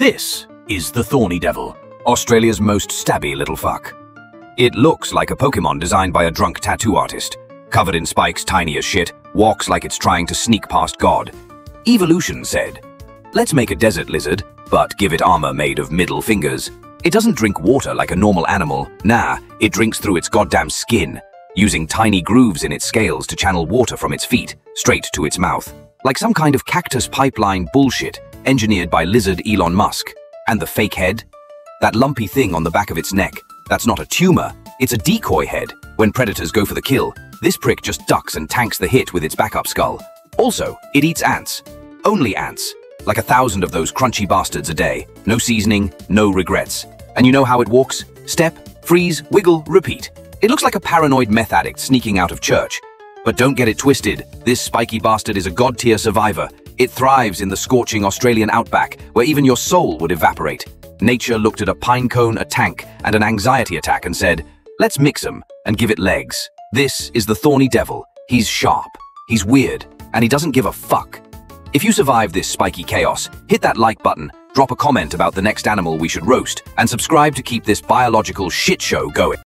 This is the Thorny Devil, Australia's most stabby little fuck. It looks like a Pokemon designed by a drunk tattoo artist, covered in spikes tiny as shit, walks like it's trying to sneak past God. Evolution said, let's make a desert lizard, but give it armor made of middle fingers. It doesn't drink water like a normal animal, nah, it drinks through its goddamn skin, using tiny grooves in its scales to channel water from its feet, straight to its mouth. Like some kind of cactus pipeline bullshit engineered by lizard Elon Musk. And the fake head? That lumpy thing on the back of its neck, that's not a tumor, it's a decoy head. When predators go for the kill, this prick just ducks and tanks the hit with its backup skull. Also, it eats ants. Only ants. Like a thousand of those crunchy bastards a day. No seasoning, no regrets. And you know how it walks? Step, freeze, wiggle, repeat. It looks like a paranoid meth addict sneaking out of church. But don't get it twisted, this spiky bastard is a god-tier survivor. It thrives in the scorching Australian outback, where even your soul would evaporate. Nature looked at a pine cone, a tank, and an anxiety attack and said, let's mix them and give it legs. This is the thorny devil. He's sharp, he's weird, and he doesn't give a fuck. If you survive this spiky chaos, hit that like button, drop a comment about the next animal we should roast, and subscribe to keep this biological shit show going.